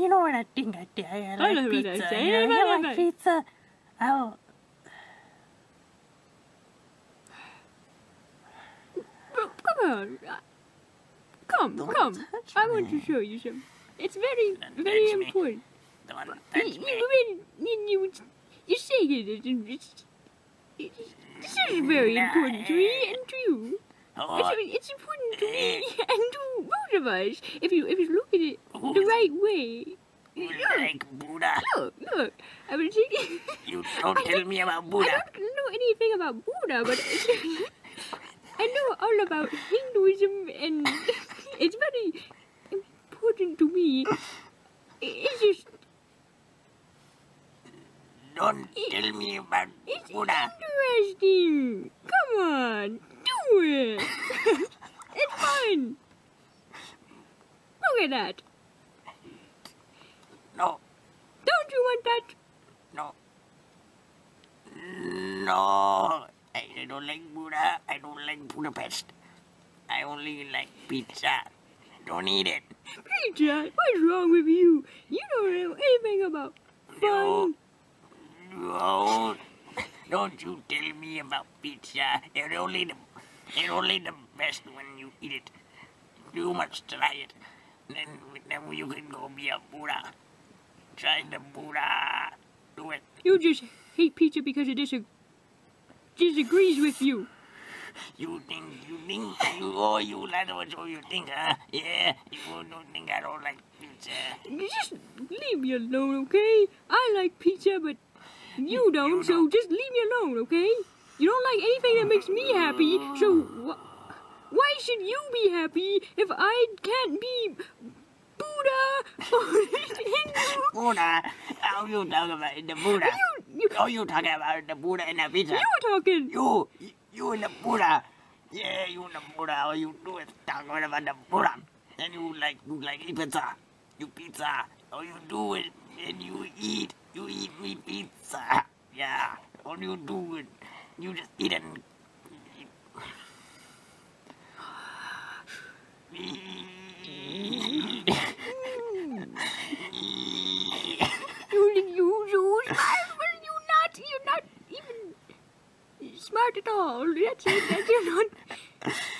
you know what I think I did. I, I like know what I pizza. say. You know, I I know like pizza. I'll. Come on. Come, Don't come. I want to show you some. It's very, Don't very touch me. important. Don't You, touch you, me. you, you, you, say it. It's, it's, this is very important to me and to you. Oh, It's, it's important to me eh. and to both of us. If you if you look at it the right way. you Look, like Buddha. look, look. I take it. You don't tell me about Buddha. I don't know anything about Buddha, but I know all about Hinduism, and it's very important to me. It's just Don't tell me about it's Buddha. interesting. Come on, do it. it's fun. Look at that. No, Don't you want that? no. No. I I don't like Buddha. I don't like Budapest. I only like pizza. Don't eat it. Pizza, what's wrong with you? You don't know anything about fun. No. No. Don't you tell me about pizza. It's only the, it's only the best when you eat it. You must try it. Then, then you can go be a Buddha. Try the Buddha. Do it. You just hate pizza because it dis- disagrees with you. You think, you think, you, oh, you, that's what you think, huh? Yeah, you don't think I don't like pizza. Just leave me alone, okay? I like pizza, but you don't, so don't. just leave me alone, okay? You don't like anything that makes me happy, so wh- why should you be happy if I can't be Buddha or? Buddha? How you talking about the Buddha? You, you, How you talking about the Buddha and the pizza? you were talking. You, you and the Buddha. Yeah, you and the Buddha. All you do is talk about the Buddha. And you like, you like eat pizza. You pizza. All you do is, and you eat, you eat me pizza. Yeah. All you do is, you just eat and. You, you, you smart, but you not, you're not even smart at all. That's